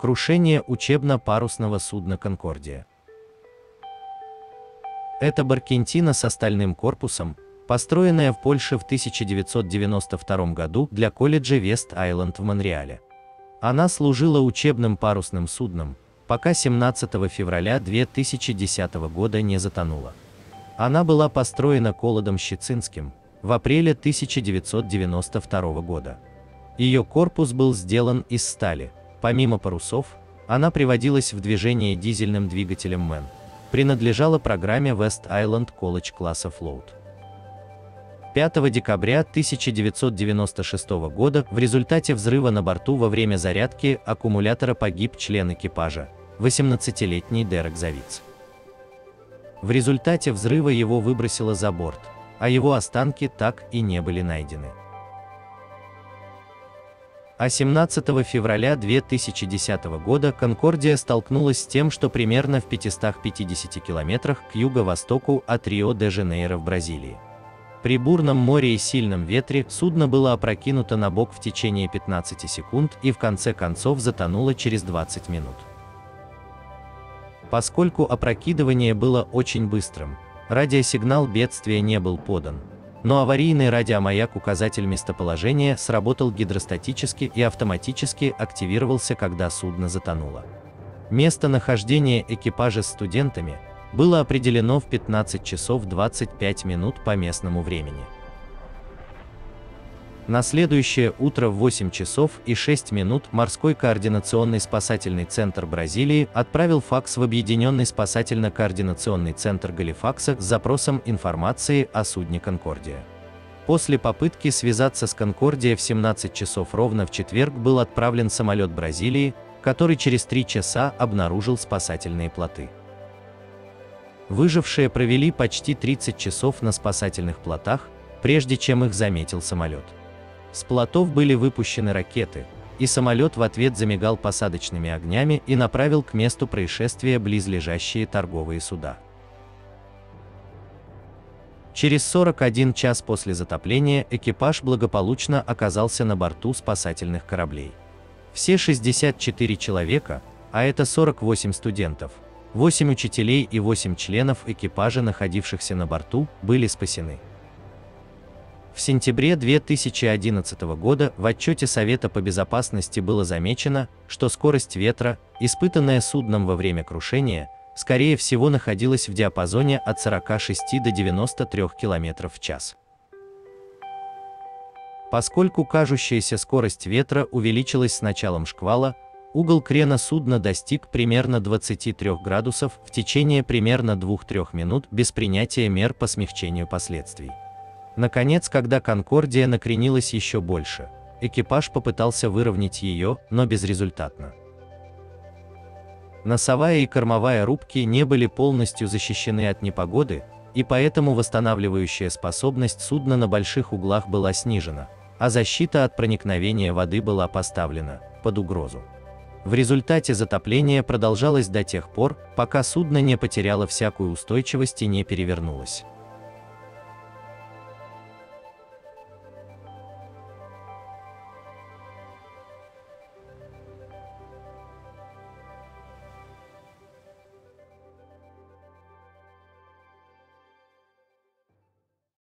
Крушение учебно-парусного судна «Конкордия». Это баркентина с остальным корпусом, построенная в Польше в 1992 году для колледжа Вест-Айленд в Монреале. Она служила учебным парусным судном, пока 17 февраля 2010 года не затонула. Она была построена Колодом Щецинским в апреле 1992 года. Ее корпус был сделан из стали. Помимо парусов, она приводилась в движение дизельным двигателем МЭН. Принадлежала программе West Island College класса Float. 5 декабря 1996 года в результате взрыва на борту во время зарядки аккумулятора погиб член экипажа, 18-летний Дерек Завиц. В результате взрыва его выбросило за борт, а его останки так и не были найдены. А 17 февраля 2010 года Конкордия столкнулась с тем, что примерно в 550 километрах к юго-востоку от Рио-де-Жанейро в Бразилии. При бурном море и сильном ветре судно было опрокинуто на бок в течение 15 секунд и в конце концов затонуло через 20 минут. Поскольку опрокидывание было очень быстрым, радиосигнал бедствия не был подан, но аварийный радиомаяк-указатель местоположения сработал гидростатически и автоматически активировался, когда судно затонуло. Место нахождения экипажа с студентами было определено в 15 часов 25 минут по местному времени. На следующее утро в 8 часов и 6 минут морской координационный спасательный центр Бразилии отправил факс в Объединенный спасательно-координационный центр Галифакса с запросом информации о судне «Конкордия». После попытки связаться с «Конкордия» в 17 часов ровно в четверг был отправлен самолет Бразилии, который через 3 часа обнаружил спасательные плоты. Выжившие провели почти 30 часов на спасательных плотах, прежде чем их заметил самолет. С плотов были выпущены ракеты, и самолет в ответ замигал посадочными огнями и направил к месту происшествия близлежащие торговые суда. Через 41 час после затопления экипаж благополучно оказался на борту спасательных кораблей. Все 64 человека, а это 48 студентов, 8 учителей и 8 членов экипажа, находившихся на борту, были спасены. В сентябре 2011 года в отчете Совета по безопасности было замечено, что скорость ветра, испытанная судном во время крушения, скорее всего находилась в диапазоне от 46 до 93 км в час. Поскольку кажущаяся скорость ветра увеличилась с началом шквала, угол крена судна достиг примерно 23 градусов в течение примерно 2-3 минут без принятия мер по смягчению последствий. Наконец, когда Конкордия накренилась еще больше, экипаж попытался выровнять ее, но безрезультатно. Носовая и кормовая рубки не были полностью защищены от непогоды, и поэтому восстанавливающая способность судна на больших углах была снижена, а защита от проникновения воды была поставлена под угрозу. В результате затопление продолжалось до тех пор, пока судно не потеряло всякую устойчивость и не перевернулось.